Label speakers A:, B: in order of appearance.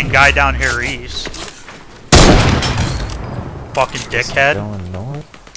A: fucking guy down here east. Fucking dickhead.
B: Going north.